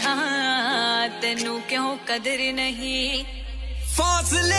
ਹਾਂ ਤੈਨੂੰ ਕਿਉਂ ਕਦਰ ਨਹੀਂ ਫਾਸਲੇ